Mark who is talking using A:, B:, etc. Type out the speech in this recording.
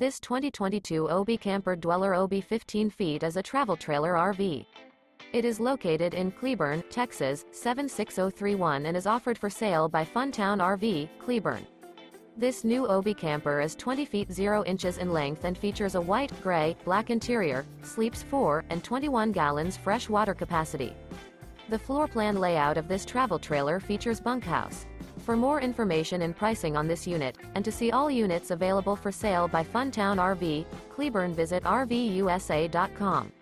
A: This 2022 OBI Camper Dweller OBI 15 feet is a travel trailer RV. It is located in Cleburne, Texas, 76031 and is offered for sale by Fun Town RV, Cleburne. This new OBI camper is 20 feet 0 inches in length and features a white, gray, black interior, sleeps 4, and 21 gallons fresh water capacity. The floor plan layout of this travel trailer features bunkhouse. For more information and pricing on this unit, and to see all units available for sale by Fun Town RV, Cleburne visit RVUSA.com.